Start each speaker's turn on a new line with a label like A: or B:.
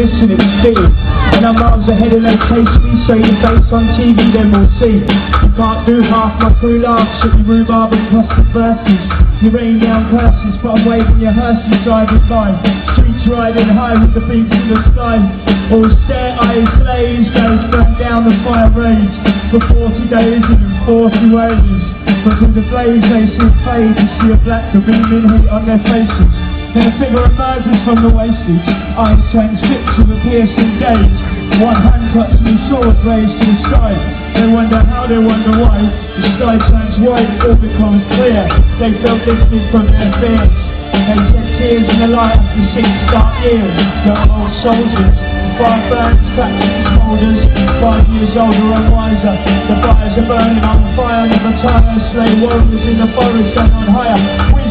A: listen, it's fitting. And I'm are ahead and they taste me, so your face on TV, then we'll see. You can't do half my crew laughs at your rhubarb and custard verses. You rain down curses, but I'm waving your hearses driving by. Streets riding high with the beats in the sky. All stare eyes blaze, goes burn down the fire rage. For 40 days and in 40 ways. But through the blaze they see fade, you see a black gleaming heat on their faces. Then a figure emerges from the wastage, eyes transfixed with a piercing gaze. One hand cuts me sword raised to the sky. They wonder how, they wonder why. The sky turns white, it all becomes clear. They felt distant from their fears. They shed tears in the light after six dark years. Young old soldiers, fire burns, cracks and smoulders. Five years older and wiser. The fires are burning on the fire, never tires Slay warriors in the forest and on higher.